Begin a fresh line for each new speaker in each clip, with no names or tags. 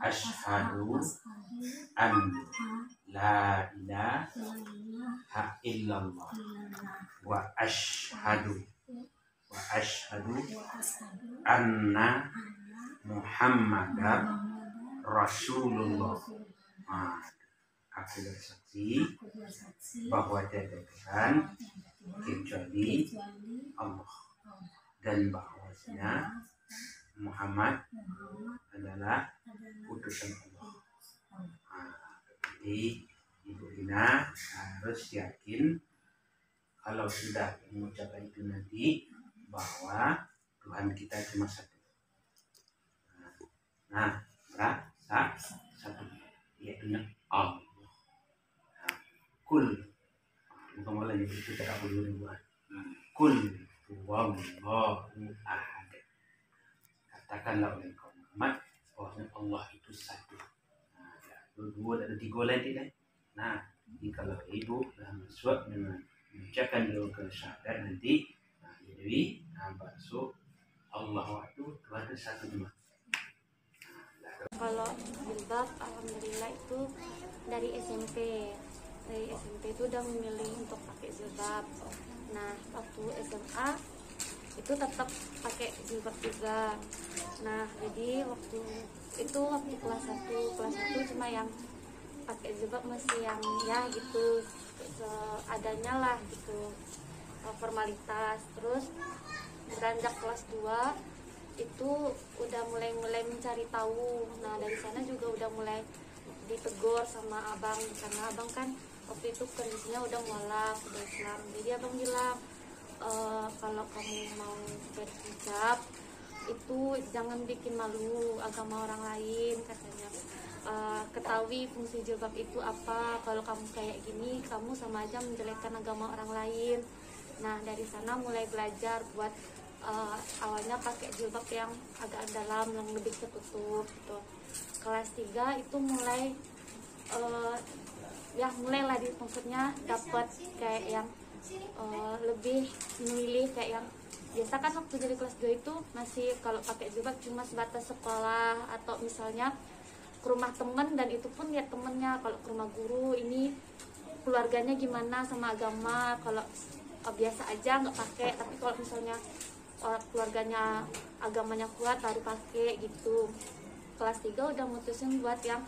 Ashhadu an la ilaha illallah wa ashhadu wa ashhadu anna Muhammadar Rasulullah. Nah, aku bersaksi bahwa tiada Tuhan kecuali Allah dan bahwasanya Muhammad adalah utusan Allah. Nah, jadi Ibu Ina harus yakin kalau sudah mengucapkan itu nanti bahwa Tuhan kita cuma satu. Nah, rasa satu yaitu Allah. Nah, kul bukan malah itu tak boleh ribuan. Kul wallahu ahad. Katakanlah oleh kaum Muhammad bahwa Allah itu satu. Nah, ya, dua ada tiga lagi kan? Nah, jadi kalau ibu masuk dengan mengucapkan dua kesadaran nanti, nah, jadi nah, masuk Allah itu itu satu cuma.
kalau jilbab alhamdulillah itu dari SMP dari SMP itu udah memilih untuk pakai jilbab nah waktu SMA itu tetap pakai jilbab juga nah jadi waktu itu waktu kelas 1 kelas 1 cuma yang pakai jilbab masih yang ya gitu seadanya lah gitu formalitas. Terus beranjak kelas 2 itu udah mulai-mulai mencari tahu. Nah dari sana juga udah mulai ditegur sama abang karena abang kan waktu itu kondisinya udah mualaf udah Islam. Jadi abang bilang e, kalau kamu mau berhijab itu jangan bikin malu agama orang lain katanya. E, ketahui fungsi jilbab itu apa. Kalau kamu kayak gini kamu sama aja menjelekkan agama orang lain. Nah dari sana mulai belajar buat uh, awalnya pakai jilbab yang agak dalam yang lebih tertutup gitu. Kelas 3 itu mulai uh, ya mulailah di maksudnya dapat kayak yang uh, lebih memilih kayak yang biasa kan waktu dari kelas 2 itu masih kalau pakai jilbab cuma sebatas sekolah atau misalnya ke rumah temen dan itu pun lihat temennya kalau ke rumah guru ini keluarganya gimana sama agama kalau uh, biasa aja nggak pakai. Tapi kalau misalnya keluarganya agamanya kuat baru pakai gitu. Kelas 3 udah mutusin buat yang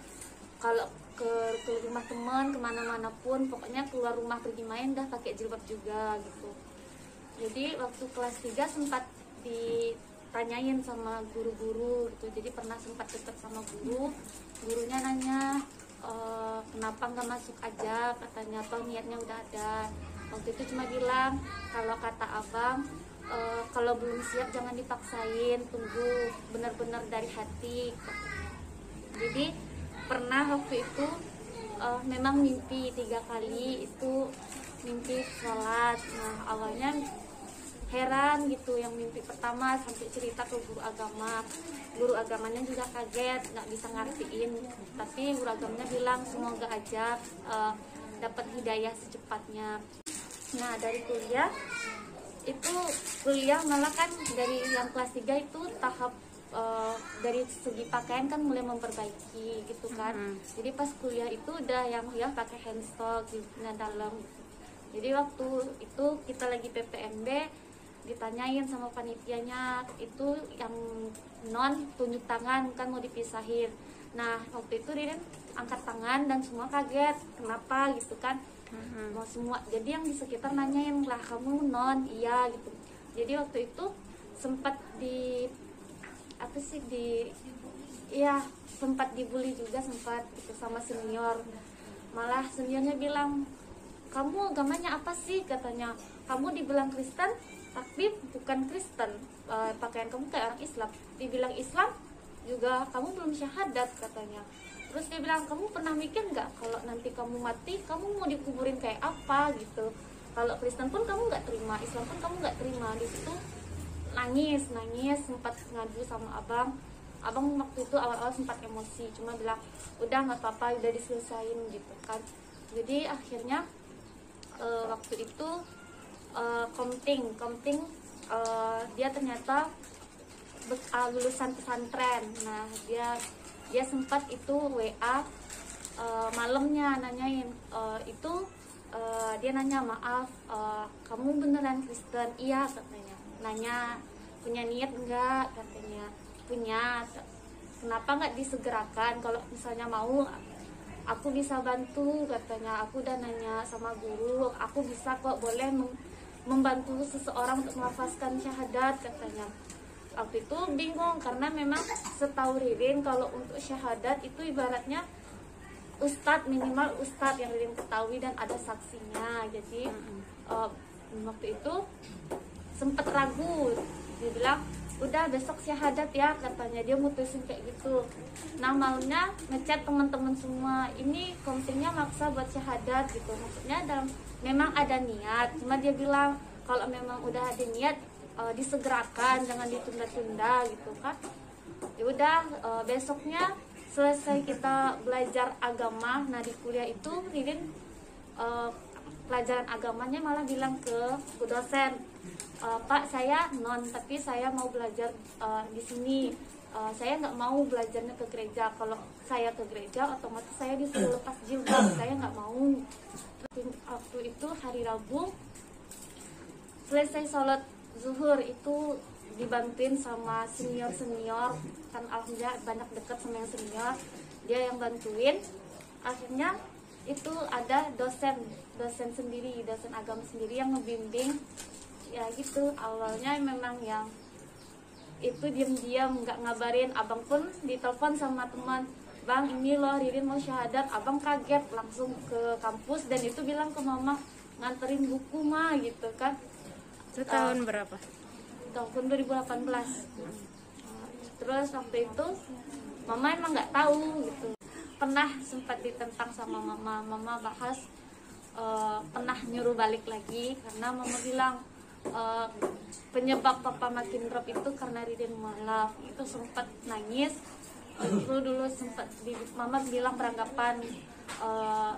kalau ke, ke rumah teman ke mana-mana pun pokoknya keluar rumah pergi main dah pakai jilbab juga gitu jadi waktu kelas 3 sempat ditanyain sama guru-guru gitu. Jadi pernah sempat deket sama guru. Gurunya nanya e, kenapa nggak masuk aja? Katanya atau niatnya udah ada. Waktu itu cuma bilang kalau kata abang uh, kalau belum siap jangan dipaksain tunggu benar-benar dari hati. Jadi pernah waktu itu uh, memang mimpi tiga kali itu mimpi sholat. Nah awalnya heran gitu yang mimpi pertama sampai cerita ke guru agama. Guru agamanya juga kaget nggak bisa ngartiin tapi guru agamanya bilang semoga aja uh, dapat hidayah secepatnya. Nah dari kuliah itu kuliah malah kan dari yang kelas 3 itu tahap uh, dari segi pakaian kan mulai memperbaiki gitu kan. Mm -hmm. jadi pas kuliah itu udah yang ya pakai handstock di dalam jadi waktu itu kita lagi PPMB ditanyain sama panitianya itu yang non tunjuk tangan kan mau dipisahin. Nah waktu itu Ririn angkat tangan dan semua kaget kenapa? Gitu kan. Hmm. mau semua jadi yang di sekitar nanyain lah kamu non? Iya gitu. Jadi waktu itu sempat di apa sih di iya sempat dibully juga sempat gitu sama senior. Malah seniornya bilang kamu agamanya apa sih? Katanya kamu dibilang Kristen tapi bukan Kristen. E, pakaian kamu kayak orang Islam. Dibilang Islam juga kamu belum syahadat katanya. Terus dia bilang kamu pernah mikir nggak kalau nanti kamu mati kamu mau dikuburin kayak apa? Gitu. Kalau Kristen pun kamu nggak terima Islam pun kamu nggak terima. Di situ nangis nangis sempat ngadu sama abang. Abang waktu itu awal-awal sempat emosi cuma bilang udah nggak apa-apa udah diselesain gitu kan. Jadi akhirnya uh, waktu itu uh, komting komting uh, dia ternyata uh, lulusan pesantren. Nah dia dia sempat itu WA eh, malamnya nanyain eh, itu eh, dia nanya maaf eh, kamu beneran Kristen? Iya katanya. Nanya punya niat enggak katanya. Punya. Kenapa nggak disegerakan? Kalau misalnya mau aku bisa bantu katanya. Aku udah nanya sama guru aku bisa kok boleh mem- membantu seseorang untuk melafazkan syahadat katanya. Waktu itu bingung karena memang setahu Ririn kalau untuk syahadat itu ibaratnya ustadz minimal ustadz yang Ririn ketahui dan ada saksinya. Jadi eh, waktu itu sempet ragu. Dia bilang udah besok syahadat ya katanya. Dia mutusin kayak gitu. Nah malamnya ngechat teman-teman semua. Ini komtingnya maksa buat syahadat gitu. Maksudnya dalam memang ada niat. Cuma dia bilang kalau memang udah ada niat eh, disegerakan jangan ditunda-tunda gitu kan. Ya udah eh, besoknya selesai kita belajar agama. Nah di kuliah itu Ririn eh, pelajaran agamanya malah bilang ke, ke dosen "Eh, Pak saya non tapi saya mau belajar eh, di sini. Eh, saya nggak mau belajarnya ke gereja. Kalau saya ke gereja otomatis saya disuruh lepas jilbab. Saya nggak mau. Terus waktu itu hari Rabu selesai sholat zuhur itu dibantuin sama senior senior kan alhamdulillah banyak deket sama yang senior. Dia yang bantuin. Akhirnya itu ada dosen dosen sendiri dosen agama sendiri yang ngebimbing. Ya gitu awalnya memang yang itu diam-diam nggak ngabarin. Abang pun ditelepon sama teman bang ini loh Ririn mau syahadat. Abang kaget langsung ke kampus dan itu bilang ke mama nganterin buku mah gitu kan.
Itu tahun berapa?
tahun 2018 terus waktu itu mama emang nggak tahu gitu pernah sempat ditentang sama mama. Mama bahas eh, pernah nyuruh balik lagi karena mama bilang eh, penyebab papa makin drop itu karena Ridin mualaf. Itu sempat nangis. Dulu dulu sempat mama bilang beranggapan eh,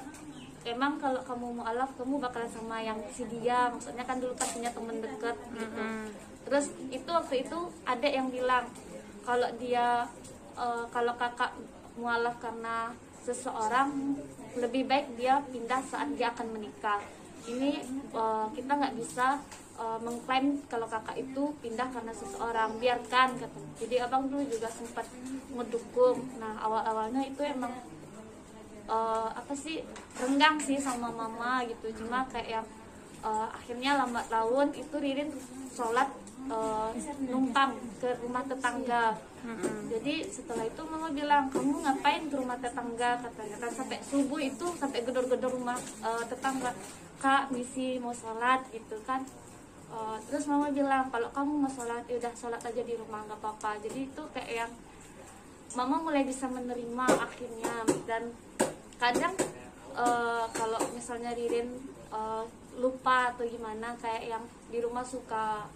emang kalau kamu mualaf kamu bakal sama yang si dia. Maksudnya kan dulu pastinya temen deket gitu. Terus itu waktu itu ada yang bilang kalau dia eh, kalau kakak mualaf karena seseorang lebih baik dia pindah saat dia akan menikah. Ini eh, kita nggak bisa eh, mengklaim kalau kakak itu pindah karena seseorang. Biarkan kata jadi abang dulu juga sempat ngedukung. Nah awal awalnya itu emang eh, apa sih renggang sih sama mama gitu. Cuma kayak yang eh, akhirnya lambat laun itu Ririn sholat eh, numpang ke rumah tetangga. Jadi setelah itu mama bilang kamu ngapain ke rumah tetangga? Katanya kan sampai subuh itu sampai gedor-gedor rumah eh, tetangga. Kak misi mau sholat gitu kan. Eh, terus mama bilang kalau kamu mau sholat ya udah sholat aja di rumah nggak apa-apa. Jadi itu kayak yang mama mulai bisa menerima akhirnya. Dan kadang eh, kalau misalnya Ririn eh, lupa atau gimana kayak yang di rumah suka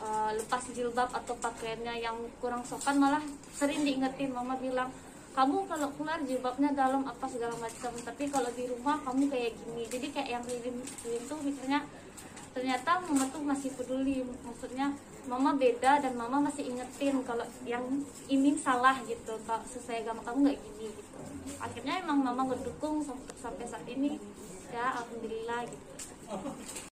eh, lepas jilbab atau pakaiannya yang kurang sopan malah sering diingetin mama bilang kamu kalau keluar jilbabnya dalam apa segala macam tapi kalau di rumah kamu kayak gini. Jadi kayak yang Ririn, Ririn tuh misalnya ternyata mama tuh masih peduli maksudnya mama beda dan mama masih ingetin kalau yang ini salah gitu kalau sesuai agama kamu nggak gini gitu. Akhirnya emang mama ngedukung sam- sampai saat ini. Ya alhamdulillah gitu